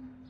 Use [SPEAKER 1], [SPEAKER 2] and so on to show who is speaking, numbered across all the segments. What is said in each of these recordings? [SPEAKER 1] Mm-hmm.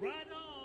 [SPEAKER 1] Right on.